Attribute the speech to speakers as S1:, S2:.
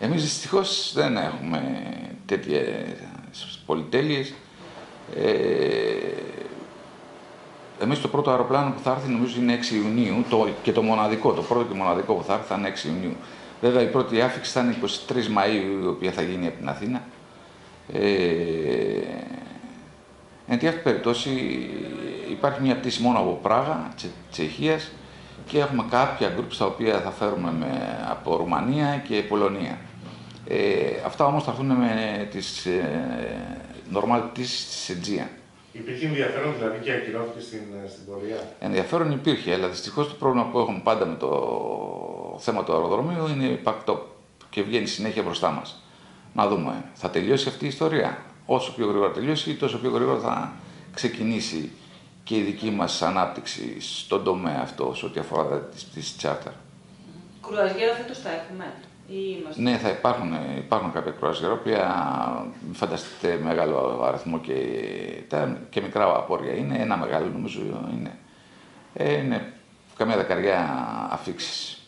S1: Εμείς δυστυχώς δεν έχουμε τέτοιες πολυτέλειες. Ε, εμείς το πρώτο αεροπλάνο που θα έρθει νομίζω είναι 6 Ιουνίου το, και το μοναδικό, το πρώτο και μοναδικό που θα έρθει θα είναι 6 Ιουνίου. Βέβαια η πρώτη άφηξη θα είναι 23 Μαΐου η οποία θα γίνει από την Αθήνα. Ε, Εν τη αυτή περιπτώσει υπάρχει μια πτήση μόνο από Πράγα, Τσε, Τσεχίας και έχουμε κάποια γκρουπ στα οποία θα φέρουμε με, από Ρουμανία και Πολωνία. Ε, αυτά όμως θα έρθουν με τις ε, normal πτήσεις της Aegean.
S2: Υπήρχε ενδιαφέρον δηλαδή και ακυρώθηκε στην, στην πορεία;
S1: Ενδιαφέρον υπήρχε, αλλά δυστυχώς το πρόβλημα που έχουμε πάντα με το θέμα του αεροδρομίου είναι υπαρκτό και βγαίνει συνέχεια μπροστά μας. Να δούμε, θα τελειώσει αυτή η ιστορία όσο πιο γρήγορα τελειώσει, τόσο πιο γρήγορα θα ξεκινήσει και η δική μας ανάπτυξη στον τομέα αυτό, σε ό,τι αφορά τις πτήσεις charter.
S3: Κρουαζιέρα φέτος θα έχουμε. Ή είμαστε...
S1: Ναι, θα υπάρχουν, υπάρχουν κάποια κρουαζιέρα, οποία φανταστείτε μεγάλο αριθμό και, και μικρά απόρρια είναι, ένα μεγάλο νομίζω είναι. Ε, είναι καμιά δεκαριά αφήξεις.